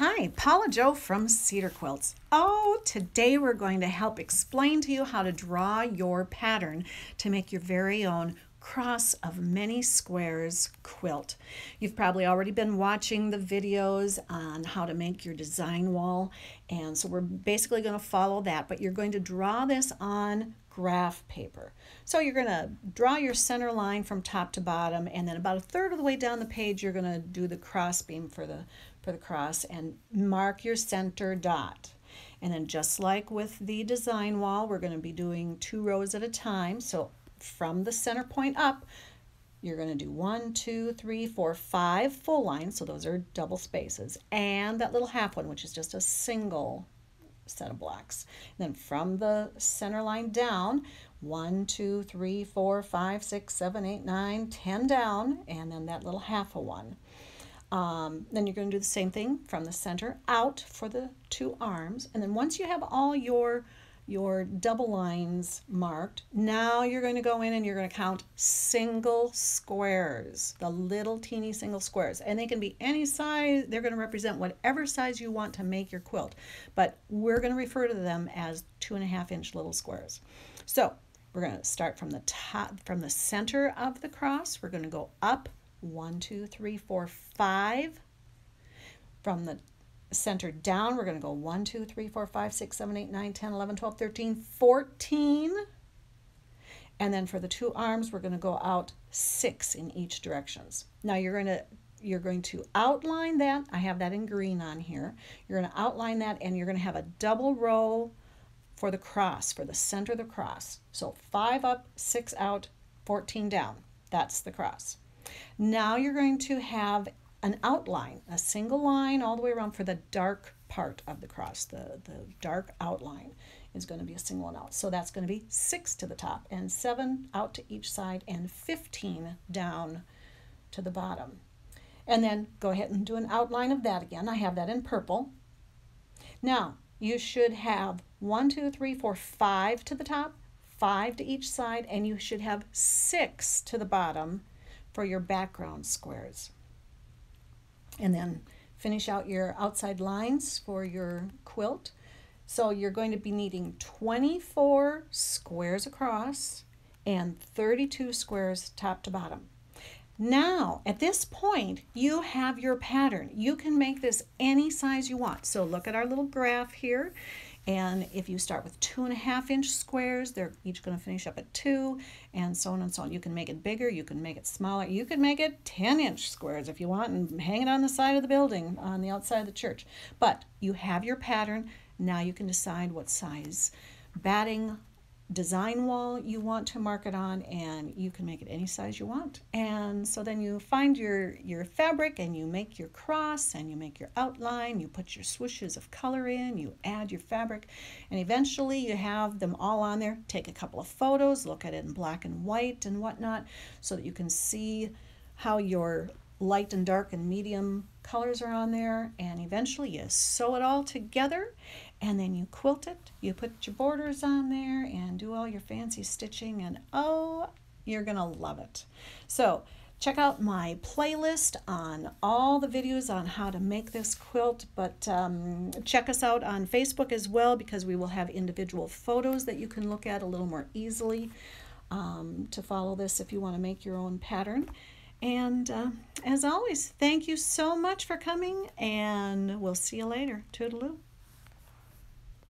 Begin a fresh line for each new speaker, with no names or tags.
Hi, Paola Jo from SederQuilts. Oh, today we're going to help explain to you how to draw your pattern to make your very own cross of many squares quilt. You've probably already been watching the videos on how to make your design wall and so we're basically going to follow that but you're going to draw this on graph paper. So you're going to draw your center line from top to bottom and then about a third of the way down the page you're going to do the cross beam for the for the cross and mark your center dot. And then just like with the design wall, we're going to be doing two rows at a time. So from the center point up, you're going to do one, two, three, four, five full lines. So those are double spaces. And that little half one, which is just a single set of blocks. And then from the center line down, one, two, three, four, five, six, seven, eight, nine, ten down, and then that little half a one. Um, then you're going to do the same thing from the center out for the two arms. And then once you have all your your double lines marked. Now you're going to go in and you're going to count single squares, the little teeny single squares. And they can be any size, they're going to represent whatever size you want to make your quilt. But we're going to refer to them as two and a half inch little squares. So we're going to start from the top, from the center of the cross. We're going to go up one, two, three, four, five. From the center down, we're going to go 1, 2, 3, 4, 5, 6, 7, 8, 9, 10, 11, 12, 13, 14. And then for the two arms, we're going to go out 6 in each directions. Now you're going to you're going to outline that. I have that in green on here. You're going to outline that and you're going to have a double row for the cross, for the center of the cross. So 5 up, 6 out, 14 down. That's the cross. Now you're going to have an outline, a single line all the way around for the dark part of the cross. The, the dark outline is going to be a single one out. So that's going to be 6 to the top and 7 out to each side and 15 down to the bottom. And then go ahead and do an outline of that again. I have that in purple. Now, you should have one, two, three, four, five to the top, 5 to each side, and you should have 6 to the bottom for your background squares and then finish out your outside lines for your quilt. So you're going to be needing 24 squares across and 32 squares top to bottom. Now, at this point, you have your pattern. You can make this any size you want. So look at our little graph here. And if you start with two and a half inch squares, they're each going to finish up at two, and so on and so on. You can make it bigger, you can make it smaller, you can make it 10 inch squares if you want and hang it on the side of the building on the outside of the church. But you have your pattern. Now you can decide what size batting design wall you want to mark it on and you can make it any size you want. And so then you find your your fabric and you make your cross and you make your outline you put your swooshes of color in you add your fabric and eventually you have them all on there. Take a couple of photos look at it in black and white and whatnot so that you can see how your light and dark and medium colors are on there and eventually you sew it all together and then you quilt it. You put your borders on there and do all your fancy stitching and oh you're gonna love it. So check out my playlist on all the videos on how to make this quilt but um, check us out on facebook as well because we will have individual photos that you can look at a little more easily um, to follow this if you want to make your own pattern and uh, as always, thank you so much for coming, and we'll see you later. Toodaloo.